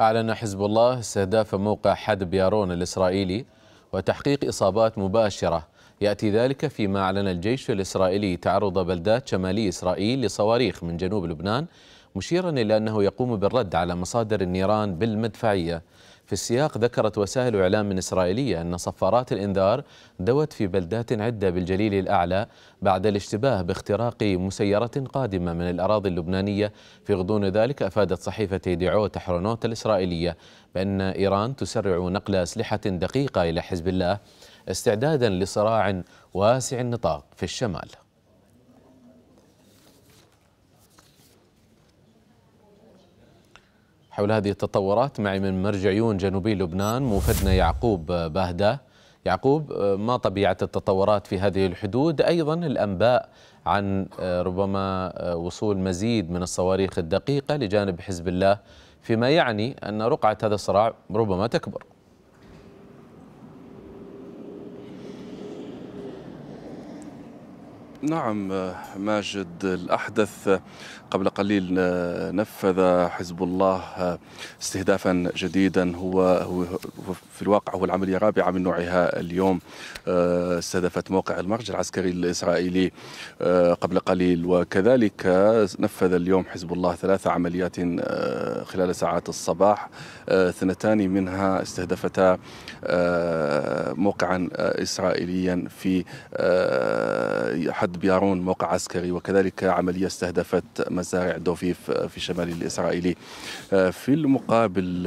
أعلن حزب الله استهداف موقع حدب يارون الإسرائيلي وتحقيق إصابات مباشرة. يأتي ذلك فيما أعلن الجيش الإسرائيلي تعرض بلدات شمالي إسرائيل لصواريخ من جنوب لبنان مشيرا إلى أنه يقوم بالرد على مصادر النيران بالمدفعية. في السياق ذكرت وسائل إعلام من إسرائيلية أن صفارات الإنذار دوت في بلدات عدة بالجليل الأعلى بعد الاشتباه باختراق مسيرة قادمة من الأراضي اللبنانية. في غضون ذلك أفادت صحيفة ديعو تحرونوت الإسرائيلية بأن إيران تسرع نقل أسلحة دقيقة إلى حزب الله استعدادا لصراع واسع النطاق في الشمال. حول هذه التطورات. معي من مرجعيون جنوبي لبنان موفدنا يعقوب باهداه يعقوب ما طبيعة التطورات في هذه الحدود؟ أيضا الأنباء عن ربما وصول مزيد من الصواريخ الدقيقة لجانب حزب الله فيما يعني أن رقعة هذا الصراع ربما تكبر. نعم ماجد الأحدث قبل قليل نفذ حزب الله استهدافا جديدا. هو في الواقع هو العملية الرابعة من نوعها اليوم. استهدفت موقع المرج العسكري الإسرائيلي قبل قليل. وكذلك نفذ اليوم حزب الله ثلاث عمليات خلال ساعات الصباح. اثنتان منها استهدفتا موقعا إسرائيليا في حد بيارون موقع عسكري وكذلك عملية استهدفت مزارع دوفيف في شمال الإسرائيلي. في المقابل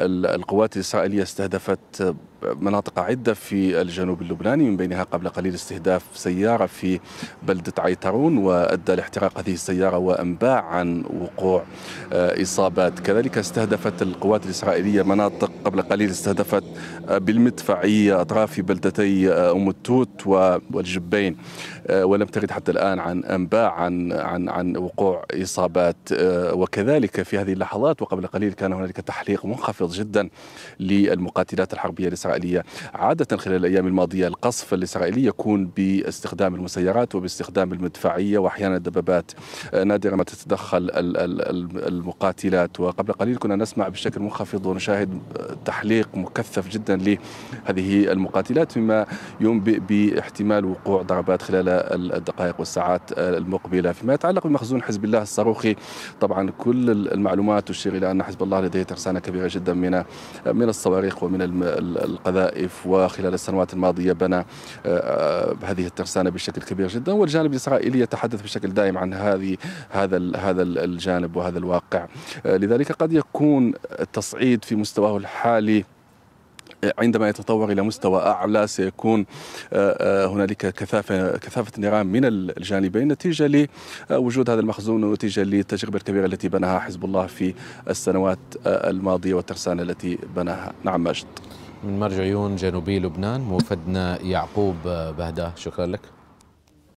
القوات الإسرائيلية استهدفت مناطق عدة في الجنوب اللبناني من بينها قبل قليل استهداف سيارة في بلدة عيترون وأدى لاحتراق هذه السيارة وأنباء عن وقوع إصابات. كذلك استهدفت القوات الإسرائيلية مناطق قبل قليل استهدفت بالمدفعية أطراف بلدتي أم التوت والجبين. ولم ترد حتى الآن عن أنباء عن عن عن وقوع إصابات وكذلك في هذه اللحظات وقبل قليل كان هنالك تحليق منخفض جدا للمقاتلات الحربية الإسرائيلية. عادة خلال الأيام الماضية القصف الإسرائيلي يكون باستخدام المسيرات وباستخدام المدفعية وأحيانا الدبابات. نادرا ما تتدخل المقاتلات. وقبل قليل كنا نسمع بشكل منخفض ونشاهد تحليق مكثف جدا لهذه المقاتلات مما يوم باحتمال وقوع ضربات خلال الدقائق والساعات المقبلة. فيما يتعلق بمخزون حزب الله الصاروخي طبعا كل المعلومات تشير إلى أن حزب الله لديه ترسانة كبيرة جدا من من الصواريخ ومن القذائف. وخلال السنوات الماضية بنى هذه الترسانة بشكل كبير جدا والجانب الإسرائيلي يتحدث بشكل دائم عن هذه هذا هذا الجانب وهذا الواقع. لذلك قد يكون التصعيد في مستواه الحالي عندما يتطور إلى مستوى أعلى سيكون هنالك كثافة كثافة نيران من الجانبين نتيجة لوجود هذا المخزون ونتيجه للتجربة الكبيرة التي بناها حزب الله في السنوات الماضية والترسانة التي بناها. نعم ماجد. من مرجعيون جنوبي لبنان موفدنا يعقوب بهداه شكرا لك.